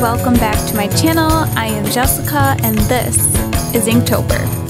welcome back to my channel. I am Jessica and this is Inktober.